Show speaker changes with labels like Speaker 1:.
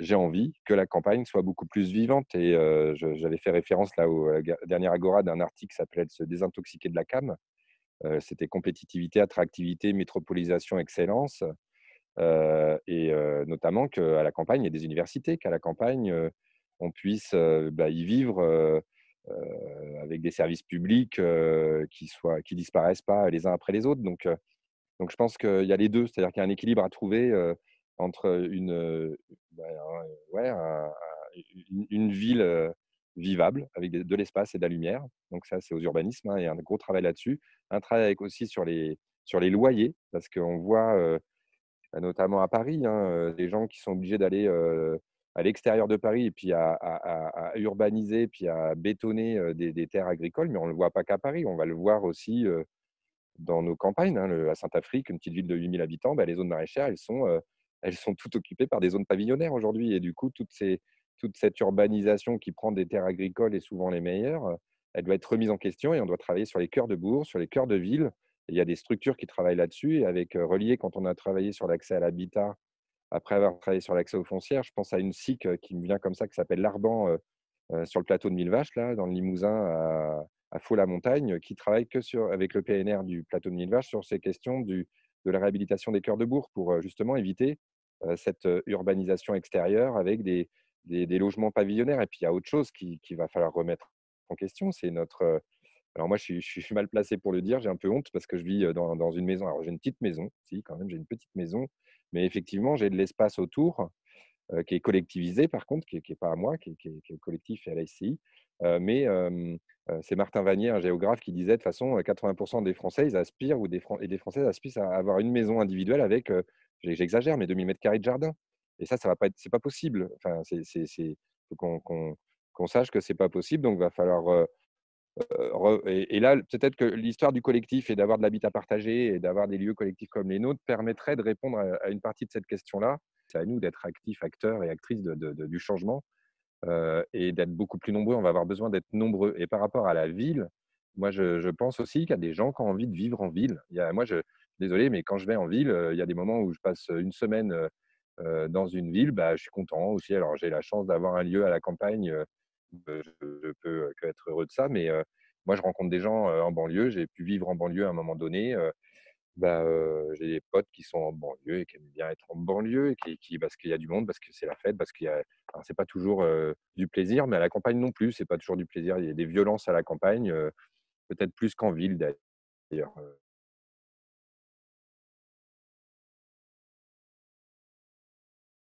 Speaker 1: j'ai envie que la campagne soit beaucoup plus vivante. Et j'avais fait référence là au dernier Agora d'un article qui s'appelait Se désintoxiquer de la cam. C'était compétitivité, attractivité, métropolisation, excellence. et notamment qu'à la campagne, il y a des universités, qu'à la campagne, on puisse bah, y vivre avec des services publics qui ne qui disparaissent pas les uns après les autres. Donc, donc je pense qu'il y a les deux, c'est-à-dire qu'il y a un équilibre à trouver entre une, bah, ouais, une, ville vivable avec de l'espace et de la lumière. Donc ça, c'est aux urbanismes. Hein, a un gros travail là-dessus. Un travail aussi sur les, sur les loyers, parce qu'on voit, notamment à Paris, hein, des gens qui sont obligés d'aller à l'extérieur de Paris et puis à, urbaniser, puis à bétonner des, terres agricoles, mais on ne le voit pas qu'à Paris, on va le voir aussi dans nos campagnes. Hein, à Saint-Afrique, une petite ville de 8000 habitants, bah, les zones maraîchères, elles sont, elles sont toutes occupées par des zones pavillonnaires aujourd'hui. Et du coup, toute, cette urbanisation qui prend des terres agricoles et souvent les meilleures, elle doit être remise en question et on doit travailler sur les cœurs de bourg, sur les cœurs de ville. il y a des structures qui travaillent là-dessus et avec relié quand on a travaillé sur l'accès à l'habitat après avoir travaillé sur l'accès aux foncières, je pense à une SIC qui me vient comme ça, qui s'appelle l'Arban, sur le plateau de Mille Vaches, là, dans le Limousin, à, à Faux-la-Montagne, qui travaille que sur, avec le PNR du plateau de Mille Vaches sur ces questions de la réhabilitation des cœurs de bourg pour justement éviter cette urbanisation extérieure avec des, logements pavillonnaires. Et puis, il y a autre chose qu'il qui va falloir remettre en question, c'est notre... Alors moi, je suis, mal placé pour le dire, j'ai un peu honte parce que je vis dans, une maison. Alors j'ai une petite maison, si quand même, j'ai une petite maison mais effectivement, j'ai de l'espace autour qui est collectivisé, par contre, qui n'est pas à moi, qui est, collectif et à la SCI. Mais c'est Martin Vanier, un géographe, qui disait de toute façon, 80% des Français, ils aspirent, ou des, et des Français aspirent à avoir une maison individuelle avec, j'exagère, mais 2000 mètres carrés de jardin. Et ça, ça va pas c'est pas possible. Enfin, c'est, qu'on, sache que c'est pas possible. Donc, va falloir et, là, peut-être que l'histoire du collectif et d'avoir de l'habitat partagé et d'avoir des lieux collectifs comme les nôtres permettrait de répondre à, une partie de cette question-là. C'est à nous d'être actifs, acteurs et actrices du changement et d'être beaucoup plus nombreux. On va avoir besoin d'être nombreux. Et par rapport à la ville, moi, je, pense aussi qu'il y a des gens qui ont envie de vivre en ville. Il moi, je, désolé, mais quand je vais en ville, il y a des moments où je passe une semaine dans une ville, bah, je suis content aussi. Alors, j'ai la chance d'avoir un lieu à la campagne je, je peux être heureux de ça. Mais moi, je rencontre des gens en banlieue. J'ai pu vivre en banlieue à un moment donné. Bah, j'ai des potes qui sont en banlieue et qui aiment bien être en banlieue et qui, parce qu'il y a du monde, parce que c'est la fête, parce qu'il y a. c'est pas toujours du plaisir, mais à la campagne non plus, c'est pas toujours du plaisir. Il y a des violences à la campagne, peut-être plus qu'en ville d'ailleurs.